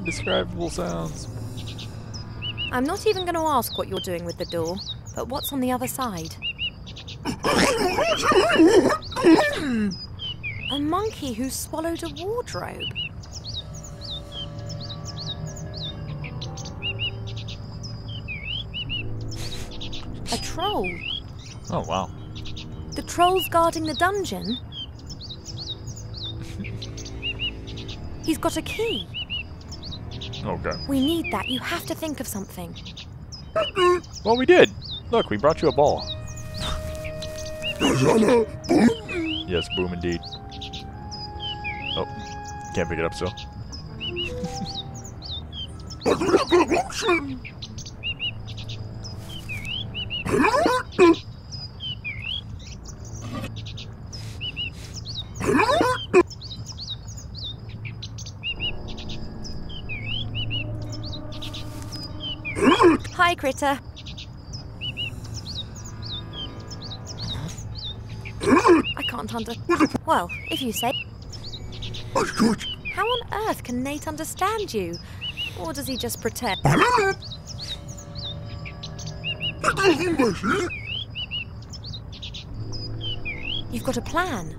Indescribable sounds. I'm not even going to ask what you're doing with the door, but what's on the other side? A monkey who swallowed a wardrobe. A troll. Oh, wow. The troll's guarding the dungeon. He's got a key. Okay. We need that. You have to think of something. Well, we did. Look, we brought you a ball. yes, boom indeed. Oh, can't pick it up still. Hi, Critter. I can't under. Well, if you say. How on earth can Nate understand you? Or does he just pretend? You've got a plan.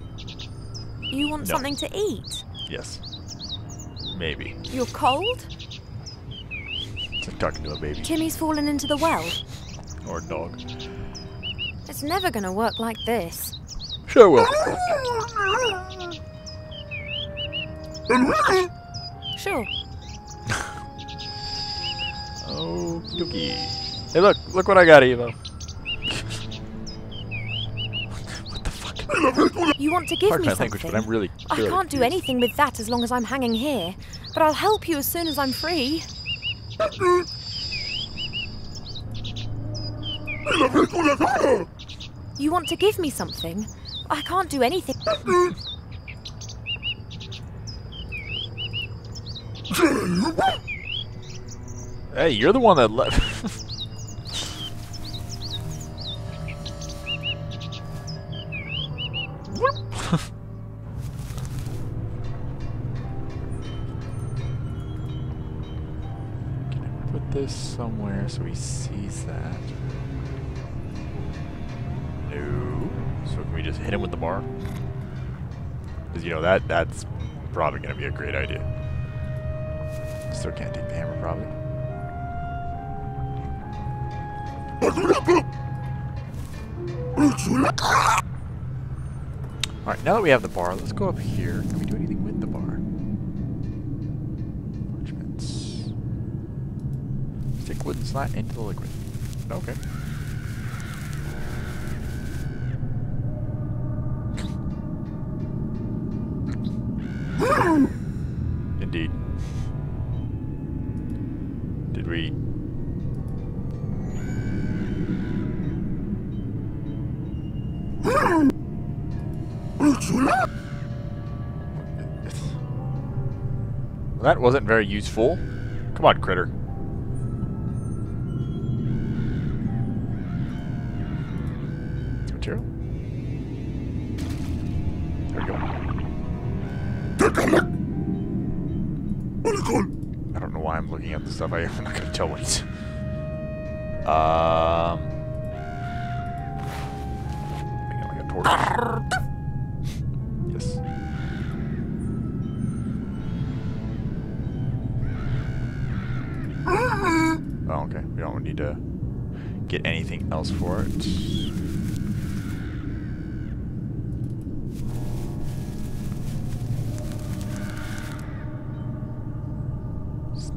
You want No. something to eat? Yes. Maybe. You're cold? It's like talking to a baby Timmy's fallen into the well. or a dog. It's never gonna work like this. Sure will. Sure. Oh, dookie. Hey, look! Look what I got, Ivo. what the fuck? You want to give Pardon me my something? language, but I'm really. I can't do anything with that as long as I'm hanging here. But I'll help you as soon as I'm free. You want to give me something? I can't do anything. Hey, you're the one that left. put this somewhere so he sees that? No. So can we just hit him with the bar? Because you know that that's probably gonna be a great idea. Still can't take the hammer, probably. Alright, now that we have the bar, let's go up here. Can we do anything wooden slat into the liquid. Okay. Indeed. Did we That wasn't very useful. Come on, critter. Stuff. I, I'm not gonna tell what it's. Um. Making like a torch. yes. Oh, okay. We don't need to get anything else for it.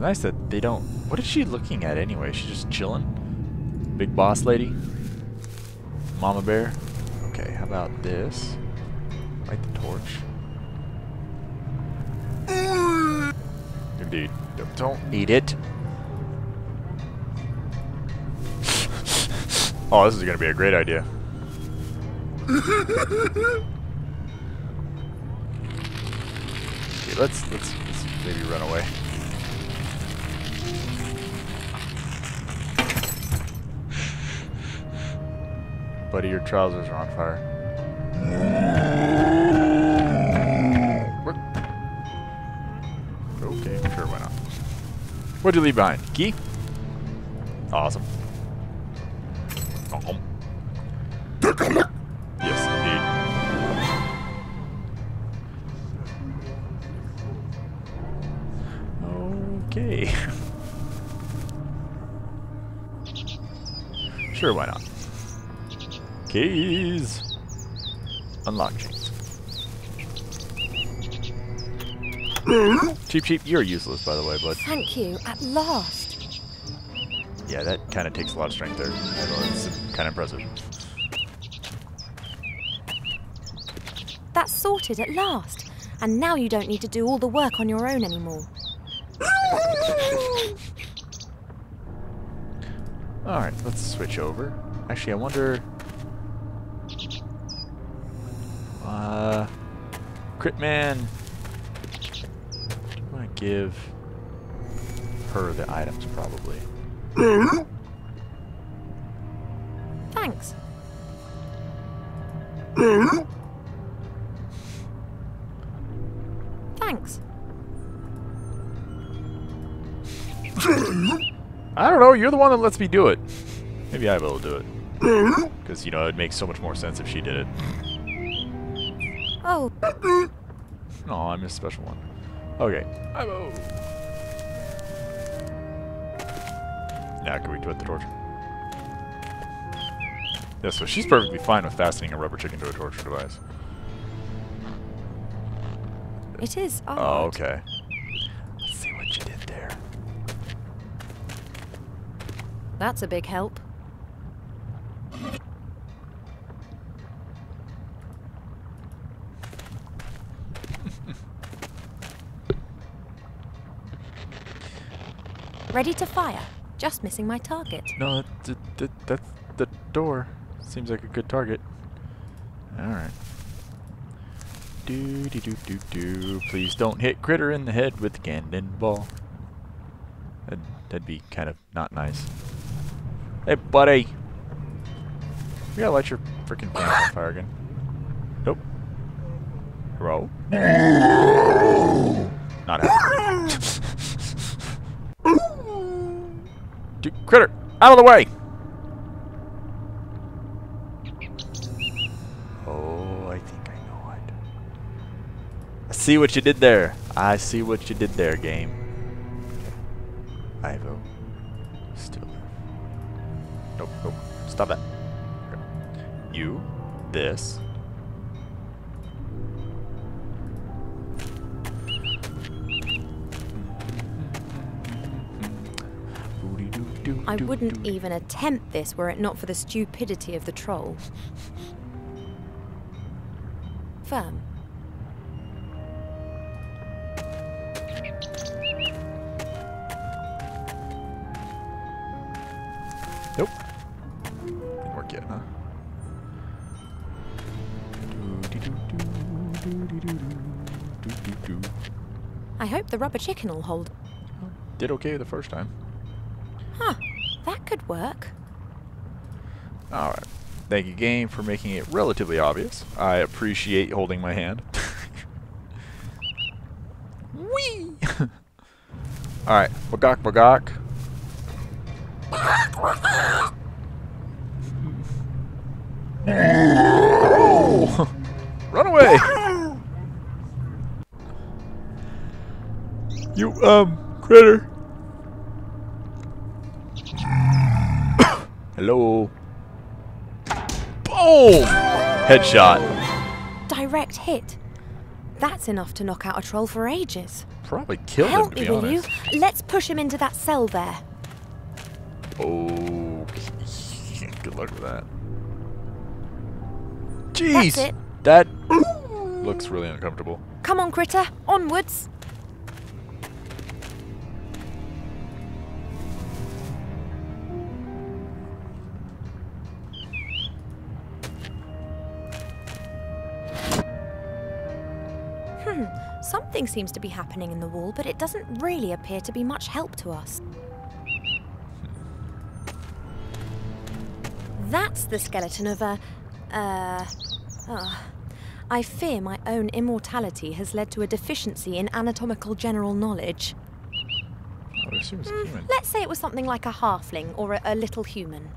Nice that they don't. What is she looking at anyway? She's just chilling. Big boss lady. Mama bear. Okay, how about this? Light the torch. Indeed. Don't- eat it. oh, this is gonna be a great idea. Okay, let's let's let's maybe run away. Buddy, your trousers are on fire. What? Okay, sure, why not? What'd you leave behind? Key? Awesome. Yes, indeed. Okay. sure, why not? Keys. Unlock chains. cheap, cheap. You're useless, by the way, bud. Thank you, at last. Yeah, that kind of takes a lot of strength there. It's kind of impressive. That's sorted at last. And now you don't need to do all the work on your own anymore. Alright, let's switch over. Actually, I wonder... Uh... Critman... I'm gonna give her the items, probably. Thanks. Thanks. I don't know, you're the one that lets me do it. Maybe I will do it. Because, you know, it makes so much more sense if she did it. Oh, Oh, I missed a special one. Okay. I'm oh. Now can we do it the torch? Yeah, so she's perfectly fine with fastening a rubber chicken to a torture device. it is oh, odd. Oh, okay. Let's see what you did there. That's a big help. Ready to fire. Just missing my target. No, that, that, that, that's the door. Seems like a good target. Alright. Do do do do do. Please don't hit Critter in the head with cannonball. That'd, that'd be kind of not nice. Hey, buddy. You gotta light your freaking pants on fire again. Nope. Hello? Not happening. Dude, Critter! Out of the way! Oh, I think I know it. I see what you did there. I see what you did there, game. Ivo. Still. Nope, nope. Stop that. You. This. I wouldn't even attempt this were it not for the stupidity of the troll. Firm. Nope. Didn't work yet, huh? I hope the rubber chicken will hold. Did okay the first time. Huh, could work. Alright. Thank you, game, for making it relatively obvious. I appreciate holding my hand. Whee! Alright, Bagok Bagok. Run away! You, um, critter. Hello. Boom! Headshot. Direct hit. That's enough to knock out a troll for ages. Probably him, Help to me, be will you? Let's push him into that cell there. Oh, good luck with that. Jeez, that looks really uncomfortable. Come on, critter, onwards. Something seems to be happening in the wall, but it doesn't really appear to be much help to us. That's the skeleton of a. Uh. ah. I fear my own immortality has led to a deficiency in anatomical general knowledge. Oh I assume it's a human. Let's say it was something like a halfling or a, a little human.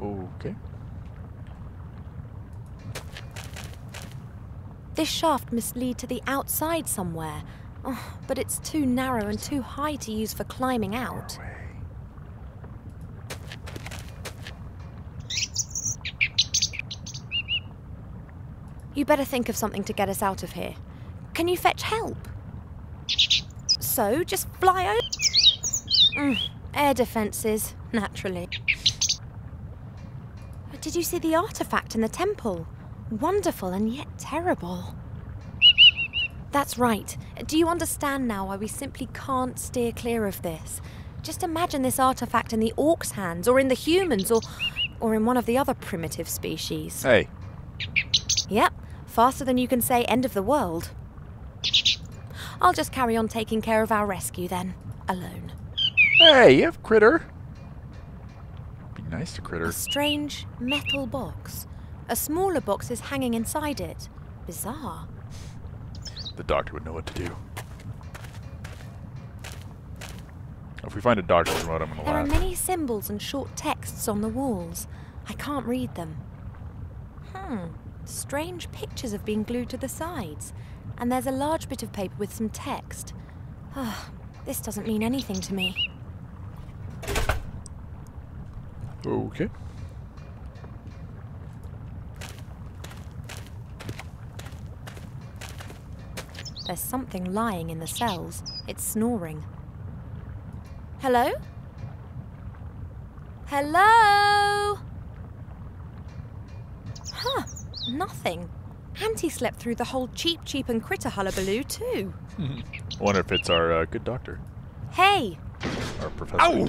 Okay. This shaft must lead to the outside somewhere. Oh, but it's too narrow and too high to use for climbing out. You better think of something to get us out of here. Can you fetch help? So, just fly over? Mm, air defences, naturally. Did you see the artifact in the temple? Wonderful and yet terrible. That's right. Do you understand now why we simply can't steer clear of this? Just imagine this artifact in the orc's hands, or in the humans, or, or in one of the other primitive species. Hey, Yep, faster than you can say end of the world. I'll just carry on taking care of our rescue then, alone. hey, you have critter. Be nice to critter. A strange metal box. A smaller box is hanging inside it. Bizarre. The doctor would know what to do. If we find a doctor's remote, I'm gonna There are many symbols and short texts on the walls. I can't read them. Hmm. Strange pictures have been glued to the sides. And there's a large bit of paper with some text. Ah, this doesn't mean anything to me. Okay. There's something lying in the cells. It's snoring. Hello? Hello? Huh, nothing. Auntie slept through the whole cheap, cheap and critter hullabaloo too. I wonder if it's our uh, good doctor, Hey, our professor. Ow!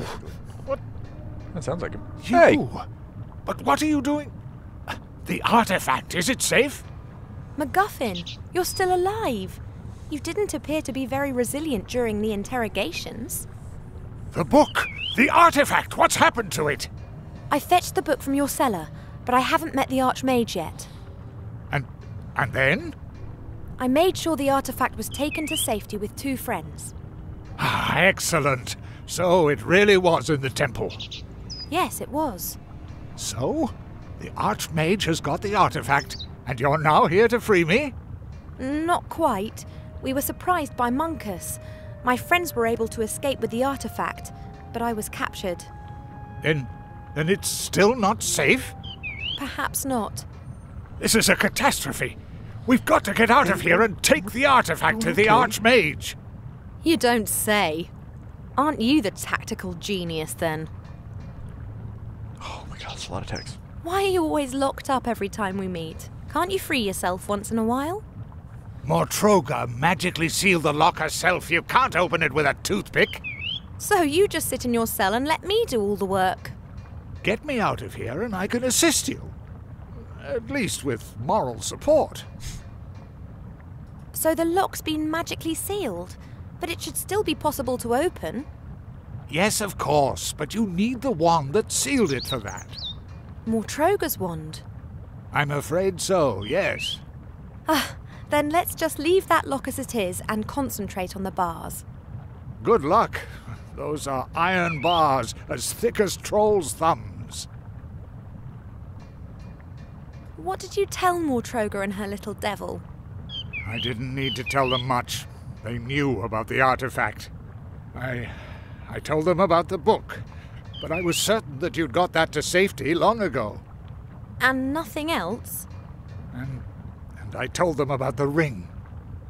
What? That sounds like him. You? Hey, But what are you doing? The artifact, is it safe? MacGuffin, you're still alive. You didn't appear to be very resilient during the interrogations. The book! The artifact! What's happened to it? I fetched the book from your cellar, but I haven't met the Archmage yet. And and then? I made sure the artifact was taken to safety with two friends. Ah, excellent. So it really was in the temple. Yes, it was. So, the Archmage has got the artifact, and you're now here to free me? Not quite. We were surprised by Munkus. My friends were able to escape with the artifact, but I was captured. Then then it's still not safe? Perhaps not. This is a catastrophe. We've got to get out of here and take the artifact to the Archmage. You don't say. Aren't you the tactical genius then? oh my god, that's a lot of text. Why are you always locked up every time we meet? Can't you free yourself once in a while? Mortroga magically sealed the lock herself. You can't open it with a toothpick. So you just sit in your cell and let me do all the work. Get me out of here and I can assist you. At least with moral support. So the lock's been magically sealed, but it should still be possible to open. Yes, of course, but you need the wand that sealed it for that. Mortroga's wand. I'm afraid so, yes. Ah, then let's just leave that lock as it is and concentrate on the bars. Good luck. Those are iron bars as thick as trolls' thumbs. What did you tell Mortroga and her little devil? I didn't need to tell them much. They knew about the artifact. I. I told them about the book, but I was certain that you'd got that to safety long ago. And nothing else? And. And I told them about the ring.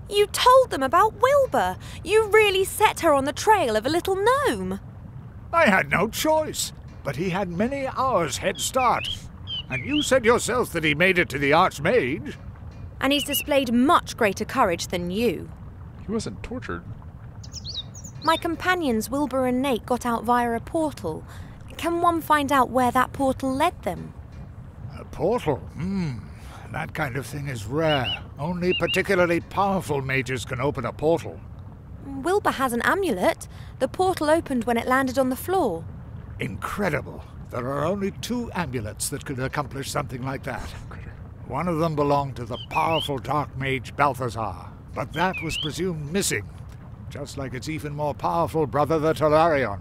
You told them about Wilbur! You really set her on the trail of a little gnome! I had no choice, but he had many hours head start. And you said yourself that he made it to the Archmage. And he's displayed much greater courage than you. He wasn't tortured. My companions, Wilbur and Nate, got out via a portal. Can one find out where that portal led them? A portal? Hmm. That kind of thing is rare. Only particularly powerful mages can open a portal. Wilbur has an amulet. The portal opened when it landed on the floor. Incredible. There are only two amulets that could accomplish something like that. One of them belonged to the powerful dark mage Balthazar, but that was presumed missing. just like its even more powerful brother, the Tolarion.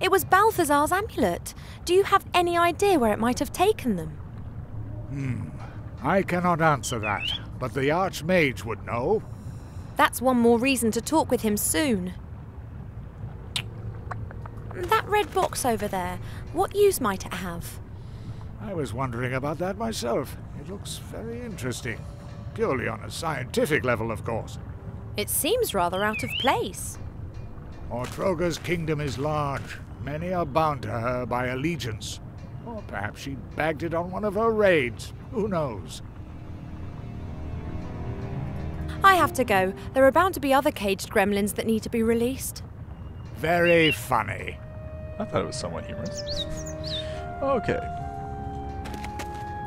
It was Balthazar's amulet. Do you have any idea where it might have taken them? Hmm. I cannot answer that, but the Archmage would know. That's one more reason to talk with him soon. That red box over there, what use might it have? I was wondering about that myself. It looks very interesting. Purely on a scientific level, of course. It seems rather out of place. Mortroga's kingdom is large. Many are bound to her by allegiance. Or perhaps she bagged it on one of her raids. Who knows? I have to go. There are bound to be other caged gremlins that need to be released. Very funny. I thought it was somewhat humorous. Okay.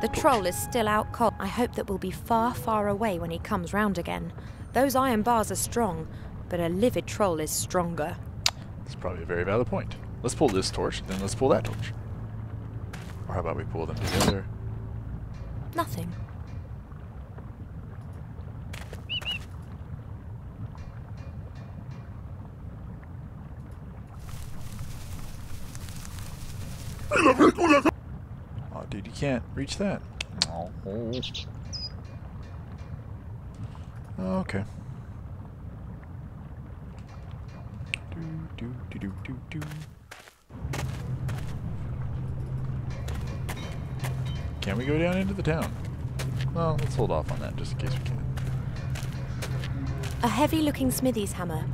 The troll is still out cold. I hope that we'll be far, far away when he comes round again. Those iron bars are strong, but a livid troll is stronger. That's probably a very valid point. Let's pull this torch, then let's pull that torch. Or how about we pull them together? Nothing. Oh, dude, you can't reach that. Okay. Do, do, do, do, do, do. Can we go down into the town? Well, let's hold off on that just in case we can. A heavy looking smithy's hammer.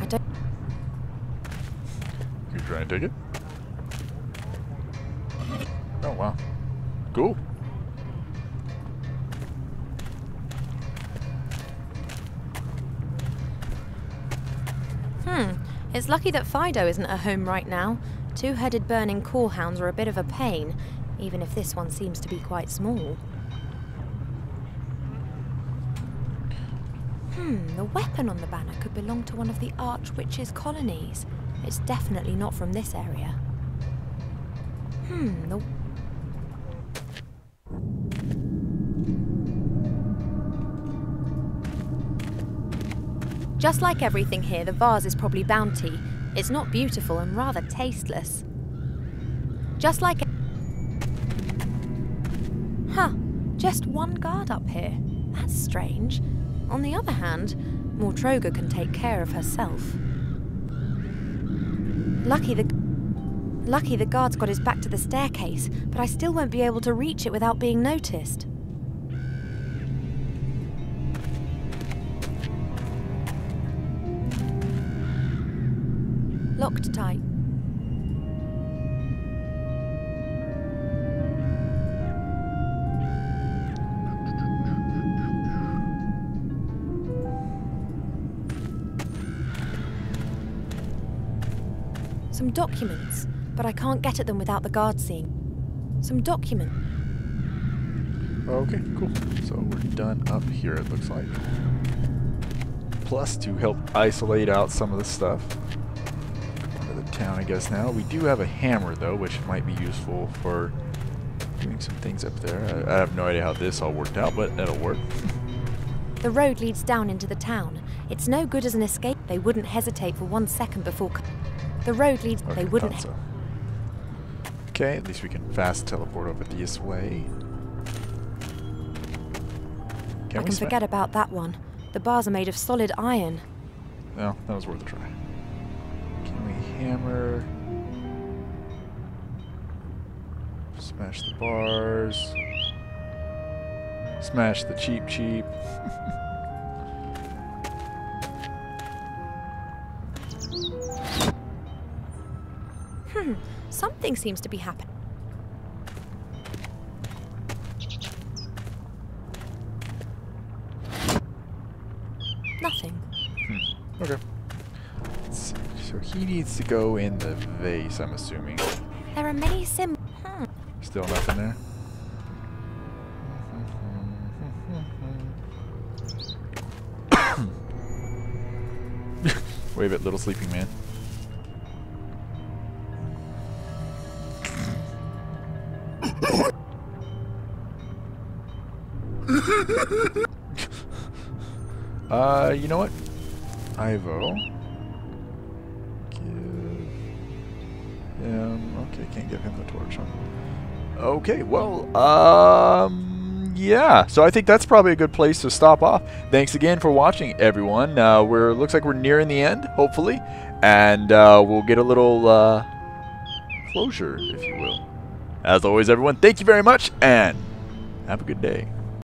I don't. You try and take it? Oh, wow. Cool. Hmm. It's lucky that Fido isn't at home right now. Two headed burning corehounds are a bit of a pain, even if this one seems to be quite small. Hmm, the weapon on the banner could belong to one of the Archwitch's colonies. It's definitely not from this area. Hmm, the Just like everything here, the vase is probably bounty. It's not beautiful and rather tasteless. Just like. Just one guard up here. That's strange. On the other hand, Mortroga can take care of herself. Lucky the. Lucky the guard's got his back to the staircase, but I still won't be able to reach it without being noticed. Locked tight. Some documents, but I can't get at them without the guard seeing. Some document. Okay, cool. So we're done up here, it looks like. Plus, to help isolate out some of the stuff. Into the town, I guess, now. We do have a hammer, though, which might be useful for doing some things up there. I, I have no idea how this all worked out, but it'll work. The road leads down into the town. It's no good as an escape. They wouldn't hesitate for one second before. The road leads. Okay, they wouldn't. so. Okay, at least we can fast teleport over this way. Can I can forget about that one. The bars are made of solid iron. No, that was worth a try. Can we hammer? Smash the bars. Smash the cheap cheap. something seems to be happening. Nothing. Okay. Let's see. So he needs to go in the vase, I'm assuming. There are many symbols. Hmm. Still nothing there? Wave it, little sleeping man. uh, you know what? Ivo. Give him. Okay, can't give him the torch. Huh? Okay, well, um, yeah. So I think that's probably a good place to stop off. Thanks again for watching, everyone. Uh, we're looks like we're nearing the end, hopefully, and uh, we'll get a little uh, closure, if you will. As always, everyone, thank you very much, and have a good day.